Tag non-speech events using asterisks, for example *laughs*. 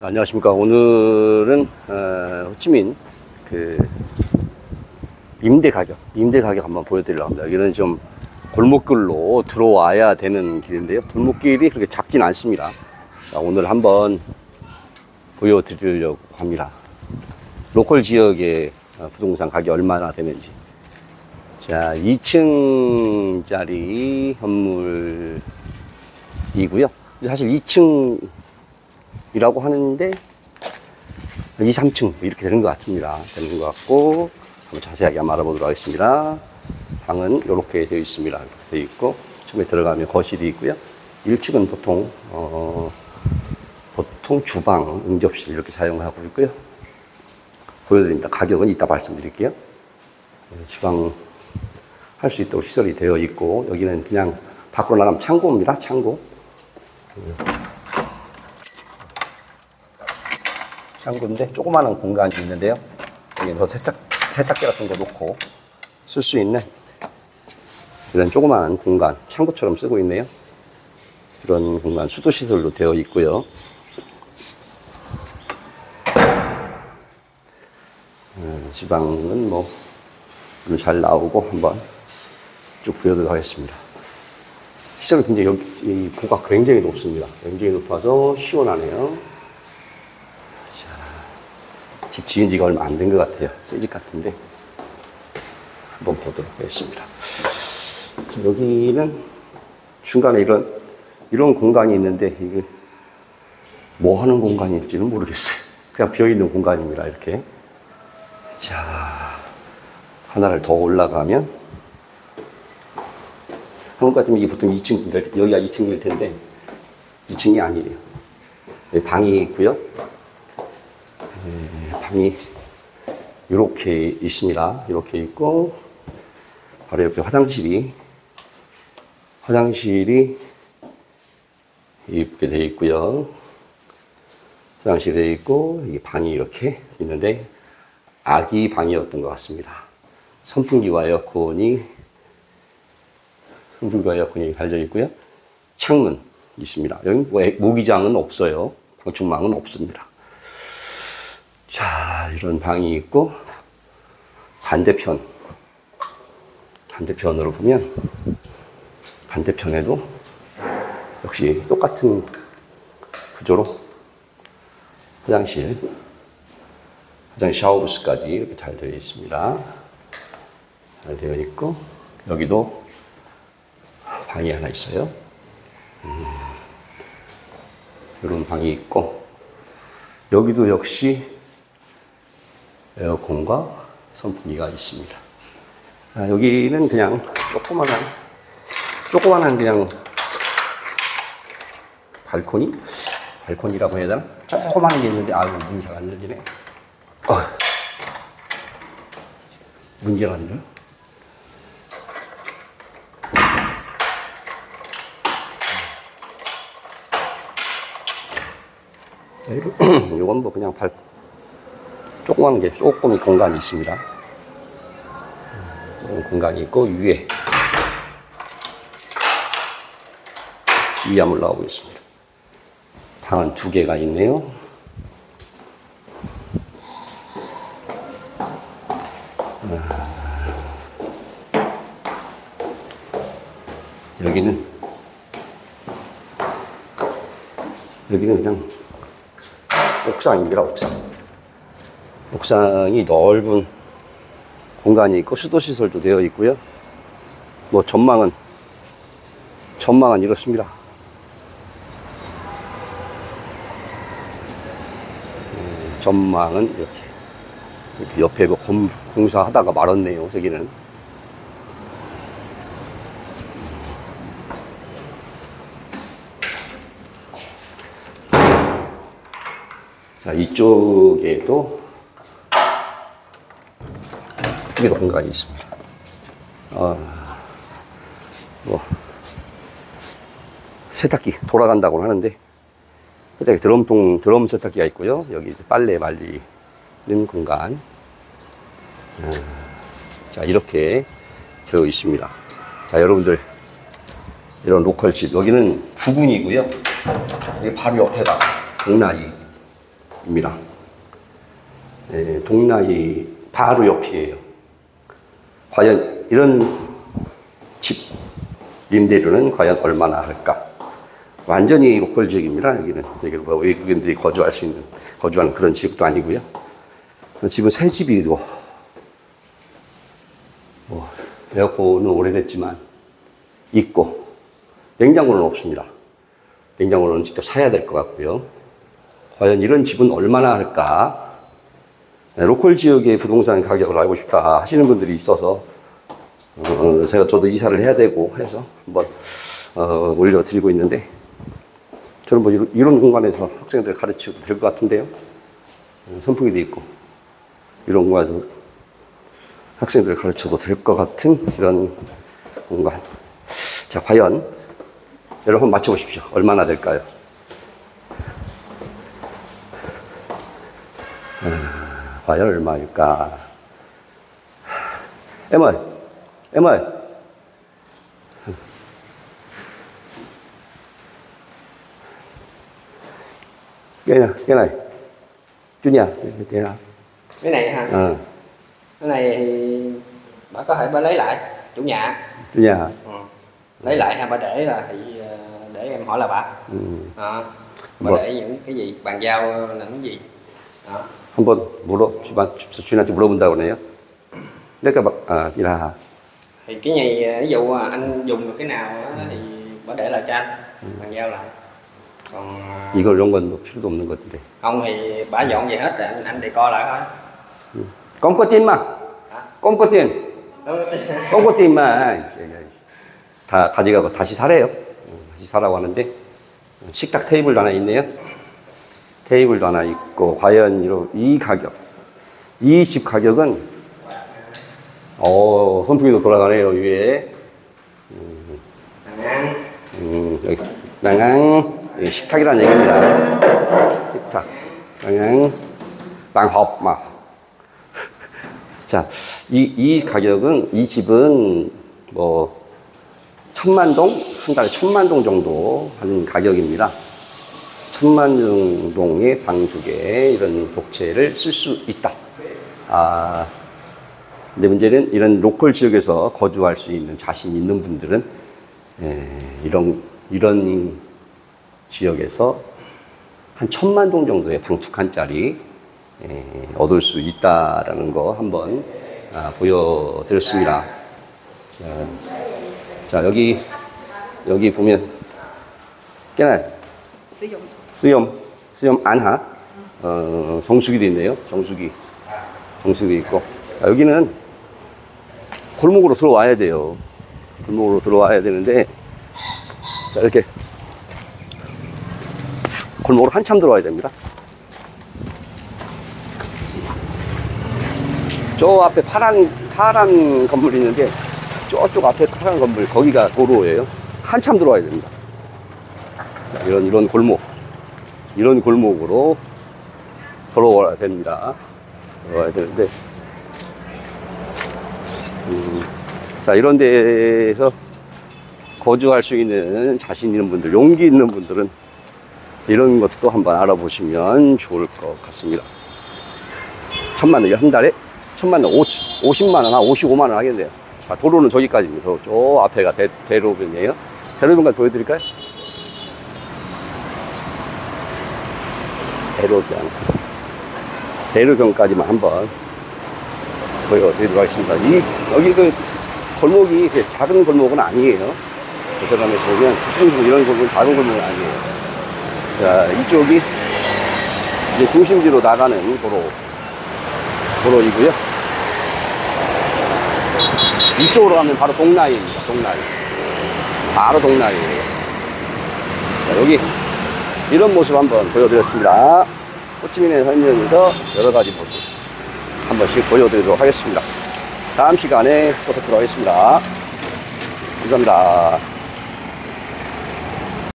안녕하십니까. 오늘은, 어, 호치민, 그, 임대 가격, 임대 가격 한번 보여드리려고 합니다. 여기는 좀 골목길로 들어와야 되는 길인데요. 골목길이 그렇게 작진 않습니다. 자, 오늘 한번 보여드리려고 합니다. 로컬 지역의 어, 부동산 가격이 얼마나 되는지. 자, 2층짜리 건물이고요. 사실 2층 이라고 하는데 2, 3층 이렇게 되는 것 같습니다. 되는 것 같고 한번 자세하게 한번 알아보도록 하겠습니다. 방은 이렇게 되어 있습니다. 되어 있고 처음에 들어가면 거실이 있고요. 1층은 보통 어, 보통 주방, 응접실 이렇게 사용하고 있고요. 보여드립니다. 가격은 이따 말씀드릴게요. 네, 주방 할 수 있도록 시설이 되어 있고 여기는 그냥 밖으로 나가면 창고입니다. 창고. 창고인데 조그마한 공간이 있는데요. 여기는 세탁, 세탁기 같은 거 놓고 쓸 수 있는 이런 조그마한 공간, 창고처럼 쓰고 있네요. 이런 공간 수도 시설로 되어 있고요. 음, 지방은 뭐, 잘 나오고 한번 쭉 보여드리도록 하겠습니다. 시설은 굉장히 여기, 이 고가 굉장히 높습니다. 굉장히 높아서 시원하네요. 집 지은 지가 얼마 안 된 것 같아요. 새집 같은데. 한번 보도록 하겠습니다. 여기는 중간에 이런, 이런 공간이 있는데 이게 뭐 하는 공간일지는 모르겠어요. 그냥 비어있는 공간입니다. 이렇게. 자, 하나를 더 올라가면 한국 같으면 이게 보통 2층, 여기가 2층일 텐데 2층이 아니에요. 여기 방이 있고요. 네, 방이 이렇게 있습니다. 이렇게 있고 바로 옆에 화장실이 화장실이 이렇게 되어 있고요. 화장실이 되어 있고 이 방이 이렇게 있는데 아기 방이었던 것 같습니다. 선풍기와 에어컨이 선풍기와 에어컨이 달려 있고요. 창문 있습니다. 여기 뭐 모기장은 없어요. 방충망은 없습니다. 자, 이런 방이 있고, 반대편, 반대편으로 보면, 반대편에도 역시 똑같은 구조로 화장실, 화장실 샤워부스까지 이렇게 잘 되어 있습니다. 잘 되어 있고, 여기도 방이 하나 있어요. 음, 이런 방이 있고, 여기도 역시 에어컨과 선풍기가 있습니다. 아, 여기는 그냥 조그만한, 조그만한 그냥 발코니? 발코니라고 해야 되나? 조그만한 게 있는데, 아유, 문이 잘 안 열리네. 어. 잘안 열려? *clears throat* 이건 뭐 그냥 발, 조그만 게 조금 공간이 있습니다. 공간이 있고 위에 위암을 나오고 있습니다. 방은 두 개가 있네요. 여기는 여기는 그냥 옥상입니다. 옥상. 옥상이 넓은 공간이 있고 수도시설도 되어 있고요. 뭐 전망은 전망은 이렇습니다. 음, 전망은 이렇게, 옆에 뭐 공, 공사하다가 말았네요. 저기는 자 이쪽에도 이쪽에도 공간이 있습니다. 아, 뭐, 세탁기 돌아간다고 하는데, 세탁기 드럼통, 드럼 세탁기가 있고요. 여기 빨래 말리는 공간. 아, 자, 이렇게 되어 있습니다. 자, 여러분들, 이런 로컬 집. 여기는 부근이고요. 여기 바로 옆에다, 동나리. 입니다. 예, 동나이 바로 옆이에요. 과연 이런 집 임대료는 과연 얼마나 할까? 완전히 로컬 지역입니다. 여기는 여기는 뭐 외국인들이 거주할 수 있는 거주하는 그런 지역도 아니고요. 집은 새 집이고 뭐 에어컨은 오래됐지만 있고 냉장고는 없습니다. 냉장고는 직접 사야 될 것 같고요. 과연 이런 집은 얼마나 할까? 네, 로컬 지역의 부동산 가격을 알고 싶다 하시는 분들이 있어서 어, 제가 저도 이사를 해야 되고 해서 한번 어, 올려드리고 있는데 저는 뭐 이런, 이런 공간에서 학생들 가르치도 될 것 같은데요. 어, 선풍기도 있고 이런 공간에서 학생들 가르쳐도 될 것 같은 이런 공간. 자, 과연 여러분 맞춰보십시오. 얼마나 될까요? 과연 얼마일까? 에멀, 에멀. Cái này, cái này. Chú nhà, cái nào? cái này hả Ờ, cái này thì bà có thể bà lấy lại chủ nhà chú nhà hả? ừ. lấy lại hay bà để là thì ờ, để em hỏi là bà Ừ. à, bà Vâng. để những cái gì bàn giao làm cái gì đó. 한번 물어 주인한테 물어본다고 그러네요. 그러니까 막 아, 이라 thì cái này ví dụ anh dùng được cái nào á, thì bà để lại cho anh bàn giao lại còn ờ, 이걸 이런 건뭐 필요도 없는 것 같은데. không thì bà dọn về hết rồi anh, anh để co lại thôi 껌꺼띠 인마. 껌꺼띠. Đúng rồi. 껌꺼띠 인마. 다 가져가고 다시 사래요. 음, 다시 사라고 하는데 식탁 테이블도 하나 있네요. 테이블도 하나 있고 과연 이 가격 이 집 가격은 어 선풍기도 돌아가네요 위에 An 음, 여기 여기 식탁이라는 얘기입니다. 식탁, 낭앙, 방업 막. *laughs* 자, 이, 이 가격은 이 집은 뭐 천만 동, 한 달에 천만 동 정도 하는 가격입니다. 천만 동의 방두개 이런 독채를 쓸 수 있다. 아, 근데 문제는 이런 로컬 지역에서 거주할 수 있는 자신 있는 분들은 예, 이런 이런 지역에서 한 천만 동 정도의 방축 한 짜리 예, 얻을 수 있다라는 거 한번 아, 보여드렸습니다. 자, 자, 여기 여기 보면 깨나 dụng 수염 수염 안하 어, 정수기도 있네요. 정수기 정수기 있고 자, 여기는 골목으로 들어와야 돼요. 골목으로 들어와야 되는데 자 이렇게 골목으로 한참 들어와야 됩니다. 저 앞에 파란 파란 건물이 있는데 저쪽 앞에 파란 건물 거기가 도로예요. 한참 들어와야 됩니다. 자, 이런 이런 골목 이런 골목으로 걸어와야 됩니다. 걸어와야 되는데 음, 자 이런 데에서 거주할 수 있는 자신 있는 분들, 용기 있는 분들은 이런 것도 한번 알아보시면 좋을 것 같습니다. 천만 원, 한 달에 천만 원, 50만 원, 한 55만 원 하겠네요. 자, 도로는 저기까지입니다. 저, 저 앞에가 대, 대로변이에요. 대로변까지 보여드릴까요? 대로변. 대로변까지만 한번 보여드리도록 하겠습니다. 이, 여기 그 골목이 작은 골목은 아니에요. 도서관에 보면 쭉 이런 골목은 작은 골목은 아니에요. 자, 이쪽이 이제 중심지로 나가는 도로, 도로이고요. 이쪽으로 가면 바로 동나이입니다. 동나이. 바로 동나이에요. 자, 여기 이런 모습 한번 보여드렸습니다. 호치민에 살면서 여러 가지 모습 한 번씩 보여드리도록 하겠습니다. 다음 시간에 또 뵙도록 하겠습니다. 감사합니다.